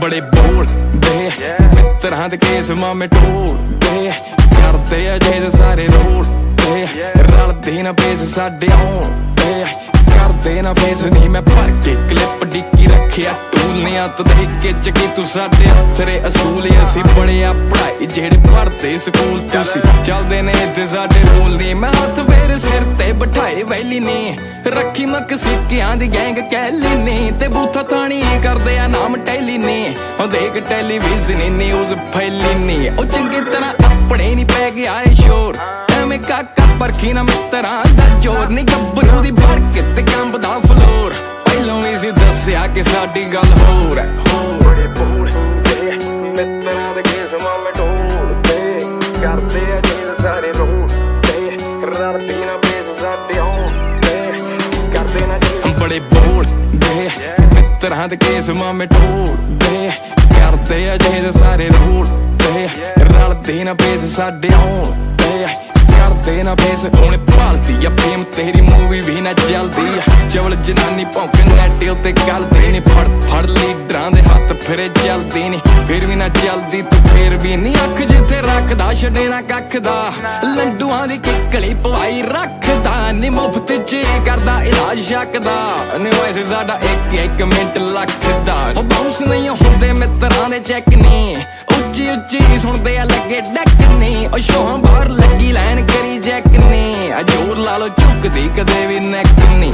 ਬੜੇ ਬੋਲਦੇ ਮਿੱਤਰਾਂ ਦੇ ਕੇਸ ਮਾਮੇ ਢੋਲਦੇ ਕਰਦੇ ਆ ਜੇ ਸਾਰੇ ਰੋਲ ਤੇ ਰਲਦੇ ਨਾ ਪੇਸ ਸਾਡੇ ਆਉਣ ਕਰਦੇ ਨਾ ਫੇਸ ਨਹੀਂ ਮੈਂ ਭਰ ਕੇ ਕਲਿੱਪ ਡਿੱਕੀ ਰੱਖਿਆ। ਟੂਲਿਆਂ ਤੋਂ ਦੇਖ ਕੇ ਚੱਕੀ ਤੂੰ ਸਾਡੇ ਹੱਥਰੇ ਅਸੂਲ ਅਸੀਂ ਬਣੇ ਆ ਪੜਾਈ ਜਿਹੜੇ ਪੜਦੇ ਸਕੂਲ ਤੁਸੀਂ ਚੱਲਦੇ ਨੇ ਤੇ ਸਾਡੇ ਰੋਲ ਨਹੀਂ ਮੈਂ ਬਿਠਾਏ ਵੈਲੀ ਨੇ। ਰੱਖੀ ਮੱਕ ਦੀ ਗੈਂਗ ਕੈਲੀ ਨੇ। ਤੇ ਬੂਥਾ ਥਾਣੀ ਕਰਦੇ ਆ ਨਾਮ ਟੈਲੀ ਨੇ। ਉਹ ਦੇਖ ਟੈਲੀਵਿਜ਼ਨ ਨਿਊਜ਼ ਫੈਲੀ ਨੇ। ਉਹ ਚੰਗੀ ਤਰ੍ਹਾਂ ਆਪਣੇ ਨਹੀਂ ਪੈ ਗਿਆ ਏ ਸ਼ੋਰ। ਐਵੇਂ ਕਾਕਾ ਪਰਖੀ ਨਾ ਮਿੱਤਰਾਂ ਦਾ ਜੋਰ। ਨਹੀਂ ਗੱਭਰੂ ਦੀ ਭੜਕ ਤੇ ਕੰਬਦਾ ਫਲੋਰ। ਪਹਿਲੋਂ ਵੀ ਸੀ ਦੱਸਿਆ ਕਿ ਸਾਡੀ ਗੱਲ ਹੋਰ। ਹੈ ਕਰਦੇ ਨਾ ਬੜੇ ਬੋਲ ਦੇ, ਮਿੱਤਰਾਂ ਦੇ ਕੇਸ ਮਾਮੇ ਢੋਲ ਤੇ ਕਰਦੇ ਆ ਜੇ ਸਾਰੇ ਰੋਲ ਤੇ ਰਲਦੇ ਨਾ ਬੇਸ ਸਾਡੇ ਹੋਂ ਤੇ ਕਰਦੇ ਨਾ ਫੇਸ ਹੁਣ ਭਾਲਦੀ ਆ ਫੇਮ ਤੇਰੀ ਮੂਵੀ ਵੀ ਨਾ ਚੱਲਦੀ ਆ। ਚਵਲ ਜਨਾਨੀ ਭੌਂਕ ਨੈਟ ਉੱਤੇ ਗੱਲਦੀ ਨਹੀਂ ਫੜ ਫੜ ਲੀਡਰਾਂ ਦੇ ਹੱਥ ਫਿਰੇ ਚੱਲਦੀ ਨਹੀਂ ਫਿਰ ਵੀ ਨਾ ਚੱਲਦੀ, ਤੂੰ ਫੇਰ ਵੀ ਨਹੀਂ ਅੱਖ ਜਿੱਥੇ ਰੱਖਦਾ, ਛੱਡੇ ਨਾ ਕੱਖ ਦਾ। ਲੰਡੂਆਂ ਦੀ ਕਿੱਕਲੀ ਪਵਾਈ ਰੱਖ ਨੀ ਮੁਫਤ ਚ ਕਰਦਾ, ਇਲਾਜ ਸ਼ੱਕ ਦਾ ਨੀ ਸਾਡਾ ਇੱਕ ਇੱਕ ਮਿੰਟ ਲੱਖ ਦਾ। ਉਹ ਬਾਉਂਸ ਨਹੀਂ ਹੁੰਦੇ, ਮਿੱਤਰਾਂ ਦੇ ਚੈੱਕ ਨਹੀਂ ਉੱਚੀ ਉੱਚੀ ਸੁਣਦੇ ਆ, ਲੱਗੇ ਡੱਕ ਨਹੀਂ ਉਹ ਸ਼ੋਹਾਂ ਬਾਹਰ ਲੱਗੀ, ਲਾਈਨ ਕਰੀ ਜੈਕ ਨਹੀਂ ਆ ਲਾ ਲੋ ਝੁਕਦੀ ਕਦੇ ਵੀ ਨੈਕ ਨਹੀਂ